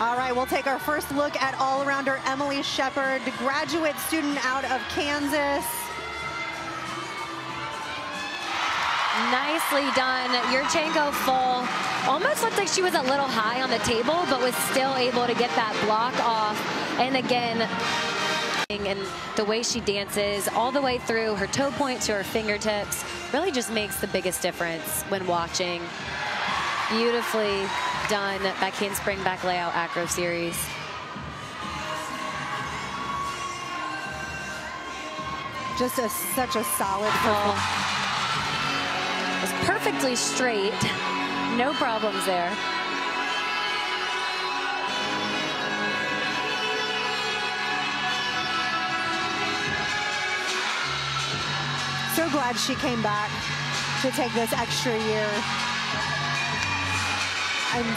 All right, we'll take our first look at all-arounder Emily Shepard, graduate student out of Kansas. Nicely done. Yurchenko full. Almost looked like she was a little high on the table, but was still able to get that block off. And again, and the way she dances all the way through her toe point to her fingertips really just makes the biggest difference when watching. Beautifully done back handspring back layout acro series. Just a, such a solid ball. It was perfectly straight. No problems there. So glad she came back to take this extra year. And